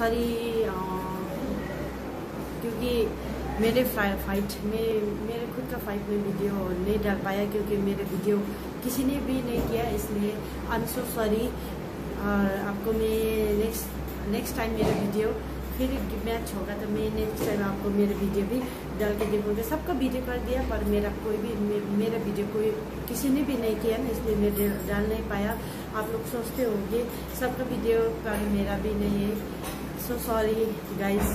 Sorry क्योंकि मेरे fight में, मेरे खुद का फाइट में वीडियो नहीं डाल पाया क्योंकि मेरे वीडियो किसी ने भी नहीं किया, इसलिए आई एम सो सॉरी और आपको मैं नेक्स्ट नेक्स्ट टाइम मेरा वीडियो फिर मैच होगा तो मैं नेक्स्ट टाइम आपको मेरा वीडियो भी डाल के देखूँगी। सबका वीडियो कर दिया, पर मेरा कोई भी मेरा वीडियो कोई किसी ने भी नहीं किया ना, इसलिए मैं डाल नहीं पाया। आप लोग सोचते होंगे, सबका वीडियो पर मेरा भी नहीं है। सो सॉरी गाइस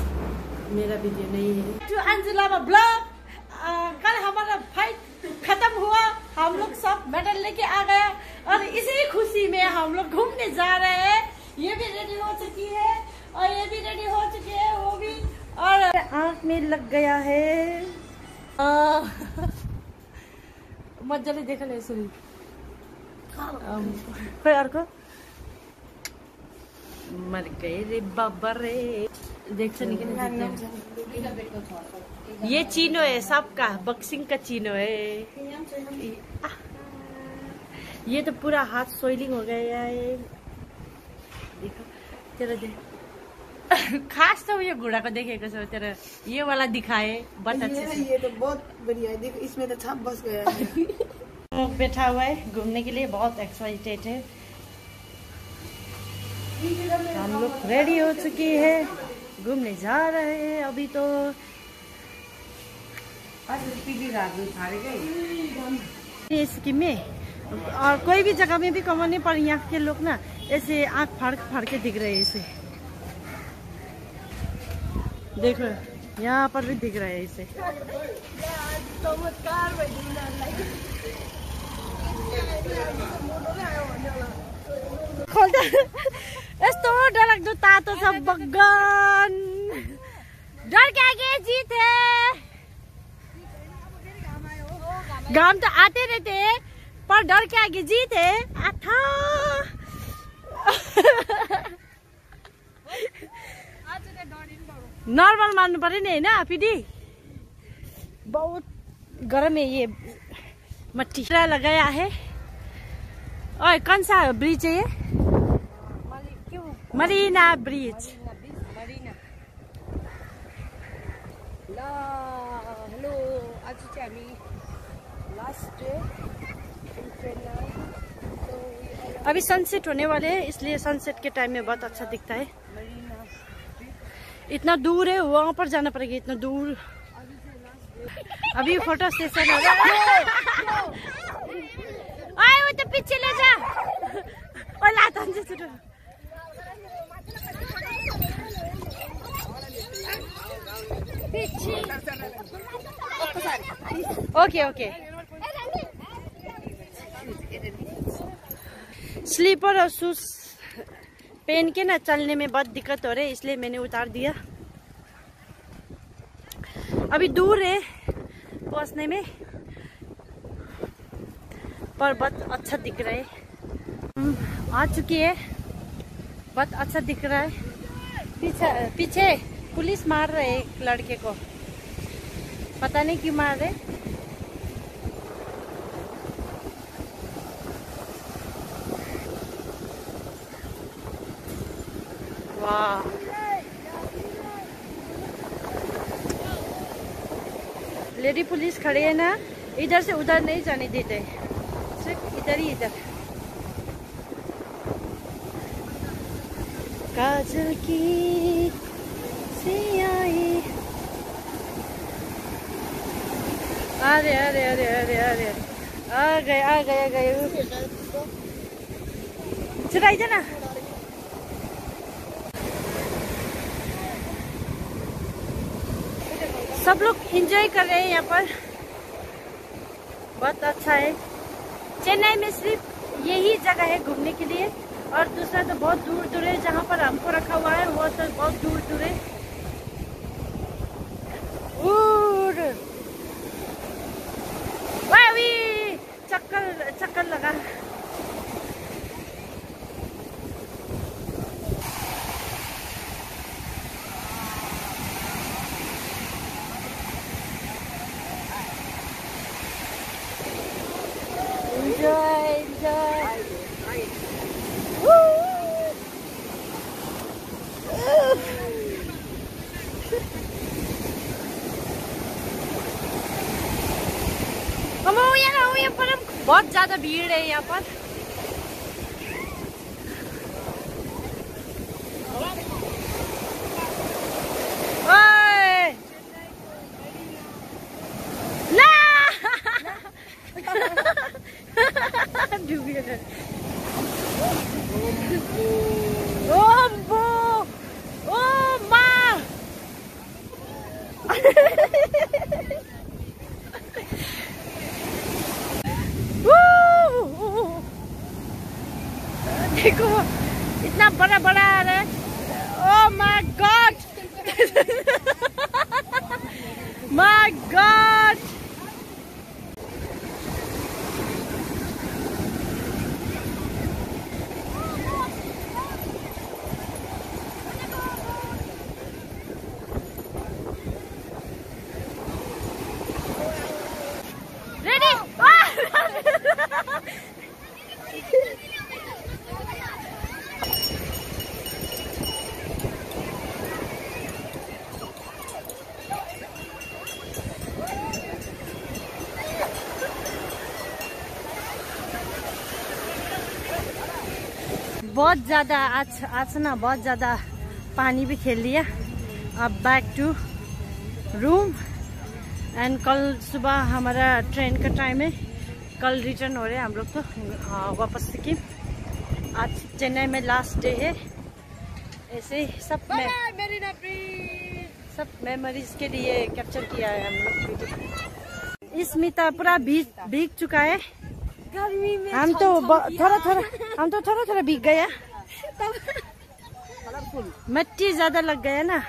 मेरा वीडियो नहीं है। जो अंजला ब्लॉग कल हमारा फाइट खत्म हुआ। हम लोग सब मेडल लेके आ गए और इसी खुशी में हम लोग घूमने जा रहे हैं। ये भी रेडी हो चुकी है और ये भी रेडी हो चुकी है वो भी। और आँख में लग गया है। मजाले देख ले सुनी कोई अर्को मर गए रे बाबा रे। देख ये चीनो है सबका बक्सिंग का चीनो है। ये तो पूरा हाथ सोइलिंग हो गया है देखो तेरा देख खास तो ये घोड़ा को देखेगा सो तेरा ये वाला दिखाए बट अच्छे से। ये तो बहुत बढ़िया है। देखो इसमें तो छाप बस गया है। बैठा हुआ है घूमने के लिए बहुत एक्साइटेड है। हम लोग रेडी हो चुके हैं। घूमने जा रहे हैं अभी तो। इसकी में। और कोई भी जगह में भी कमाने पर यहाँ के लोग ना ऐसे आँख फाड़ फाड़ के दिख रहे हैं इसे। देखो यहाँ पर भी दिख रहा है इसे। यस्तो डरलाग्दो तातो छ बगान डर के आगे जीत घाम तो आते रहते पर डर के आगे जीत आथा नॉर्मल मान्नु पर्यो नि होइन पिडी बहुत गरम है ये मट्टी लगाया है ओए कौन सा ब्रिज है ये मरीना ब्रिज हेलो आज चाहिँ हामी लास्ट डे अभी सनसेट होने वाले हैं इसलिए सनसेट के टाइम में बहुत अच्छा दिखता है इतना दूर है वहाँ पर जाना पड़ेगा इतना दूर अभी फ़ोटो सेशन हो रहा है आए वो तो पीछे ले जा। और लाता हूँ छुटो ओके ओके। स्लीपर और शूज़ पहन के ना चलने में बहुत दिक्कत हो रही है, इसलिए मैंने उतार दिया। अभी दूर है, पहुँचने में। पर बहुत अच्छा दिख रहा है। आ चुकी है। बहुत अच्छा दिख रहा है। पीछे पीछे पुलिस मार रहे एक लड़के को। पता नहीं क्यों मार रहे। वाह। लेडी पुलिस खड़े है ना, इधर से उधर नहीं जाने देते। इधर ही, इधर। काजल की सियाई। अरे अरे अरे अरे अरे। आ गए आ गए आ गए। चढ़ाई ना सब लोग एंजॉय कर रहे हैं यहाँ पर। बहुत अच्छा है। चेन्नई में सिर्फ़ यही जगह है घूमने के लिए। और दूसरा तो बहुत दूर दूर है जहाँ पर हमको रखा हुआ है, वो तो बहुत दूर। दूर है चक्कर चक्कर लगा। Enjoy. Woo! Mama, यहाँ वो यहाँ पर हम बहुत ज़्यादा भीड़ है यहाँ पर 就是。बहुत ज़्यादा आज आज ना बहुत ज़्यादा पानी भी खेल लिया। अब बैक टू रूम एंड कल सुबह हमारा ट्रेन का टाइम है। कल रिटर्न हो रहे हैं हम लोग तो वापस सिक्किम आज चेन्नई में लास्ट डे है। ऐसे सब में सब मेमोरीज के लिए कैप्चर किया है हम लोग वीडियो स्मिता पूरा भीग भीग चुका है। गर्मी में हम तो थोड़ा थोड़ा हम तो थोड़ा थोड़ा भीग गया। मिट्टी ज़्यादा लग गया ना।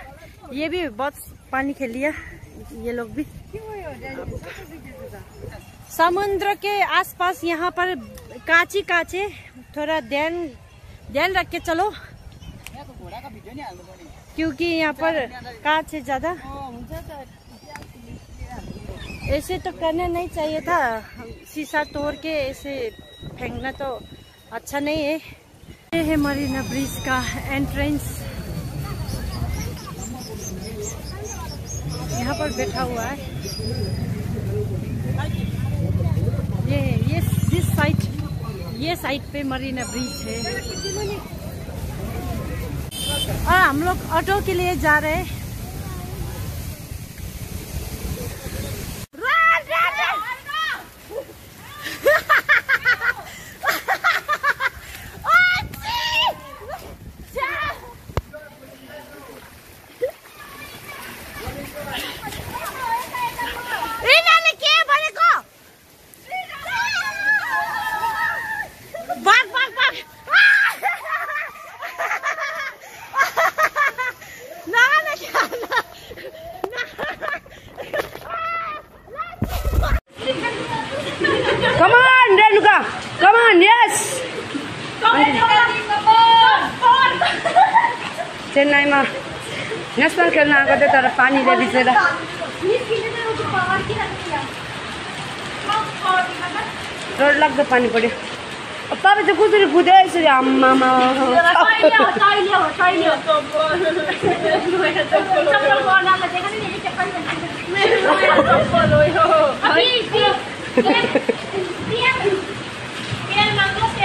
ये भी बहुत पानी खेल लिया ये लोग भी। समुद्र के आसपास यहाँ पर काची काचे थोड़ा ध्यान ध्यान रख के चलो। क्योंकि यहाँ पर काच है ज़्यादा। ऐसे तो करना नहीं चाहिए था। शीशा तोड़ के ऐसे फेंकना तो अच्छा नहीं है। ये है मरीना ब्रिज का एंट्रेंस यहाँ पर बैठा हुआ है। ये ये दिस साइड ये साइड पे मरीना ब्रिज है। और हम लोग ऑटो के लिए जा रहे हैं। चेन्नईमा नेसनल खेल्न आएको थियो तर पानीले बिचेर डर लाग्दो पानी अब तपाईँ चाहिँ कसरी कुद्यो यसरी आम्मामा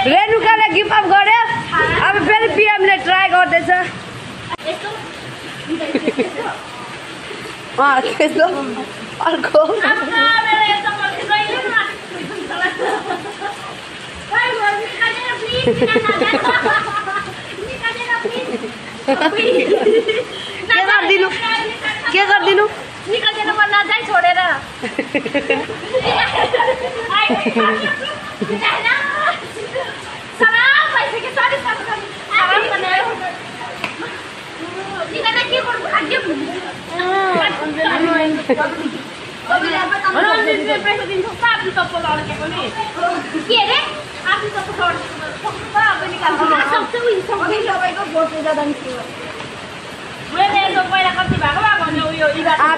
रेणुकाले गिभ अप गर्यो अब फेरि पिएमले ट्राई गर्दैछ আর খেলো আর খো কে কর দিলু কে কর দিলু নিকল যেন না যাই ছোড়ে না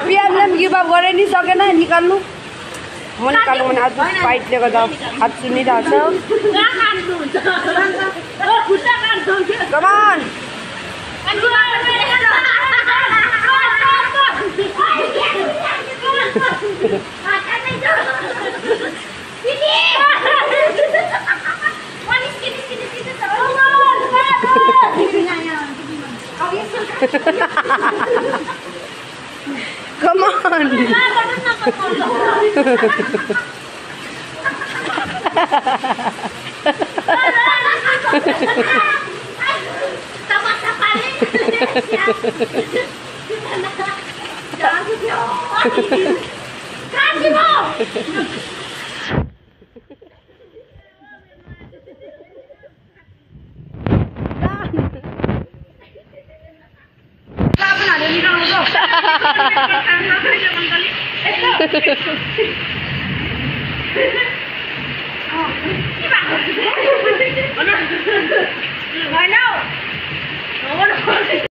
पिएमले पनि गिभ अप गरे नि सकेन निकाल्नु म निकाल्नु भने आज फाइटले गर्दा हात सुनिरहेको छ Makan itu. Ini. Manis gini gini gini. Come on. Sama. Jangan 完了，完了。